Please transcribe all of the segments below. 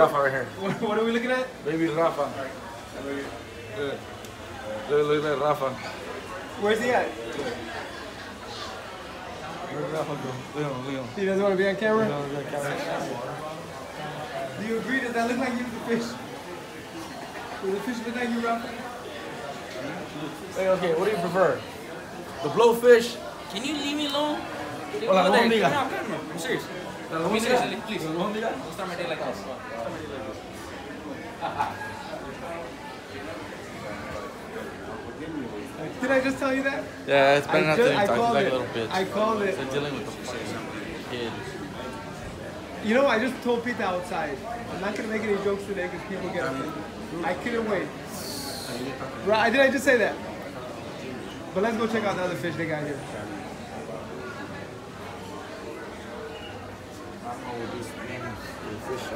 Rafa right here. What, what are we looking at? Baby Rafa. Look, look, look at Rafa. Where's he at? Look at Rafa go. Look at him, look at him. He doesn't want to be on camera? Look at him, look at him. Do you agree? Does that look like you, the fish? Does the fish look like you, Rafa? Hey, okay, what do you prefer? The blowfish? Can you leave me alone? O la Go there. albóndiga. No, I'm I'm serious. La Me albóndiga? seriously, please. La albóndiga? Don't start my day like this. Start my day like this. Did I just tell you that? Yeah, it's been not ju- to I talk called like it. a little bitch. I called it. So dealing with the kid. You know, I just told Pete outside. I'm not gonna make any jokes today because people get offended. I couldn't wait. Right? Did I just say that? But let's go check out the other fish they got here.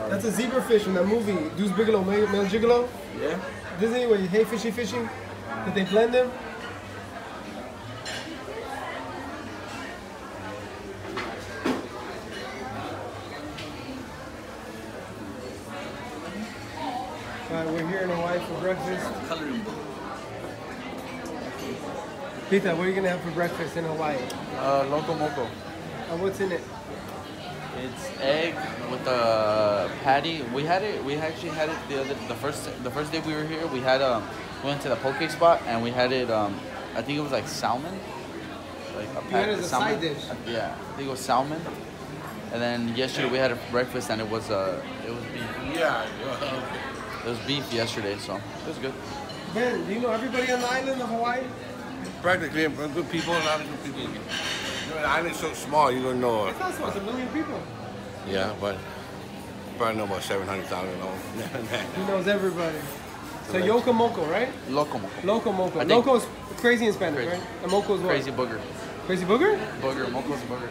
That's a zebra fish from that movie, Deuce Bigalow, Male, Male Gigolo. Yeah. Disney, where you hey fishy fishing. Did they blend them? Alright, we're here in Hawaii for breakfast. Coloring book. Pita, what are you gonna have for breakfast in Hawaii? Uh, Loco Moco. And what's in it? It's egg with a patty. We had it. We actually had it the other, the first, the first day we were here. We had um, we went to the poke spot and we had it. Um, I think it was like salmon, like a had it as a salmon. side dish. Yeah, I think it was salmon. And then yesterday we had a breakfast and it was uh, it was beef. Yeah. It was beef yesterday, so it was good. Ben, do you know everybody on the island of Hawaii? Practically, and good people, a lot of good people. You know, the island's so small, you don't know. It's not so, it's a million people. Yeah, but probably know about 700,000 of them. He knows everybody. So Yoko Moko, right? Loco Moco. Loco Moco. I think- Loco's crazy in Spanish, Crazy. right? And Moco's what? Crazy booger. Crazy booger? Booger. Moco's a booger.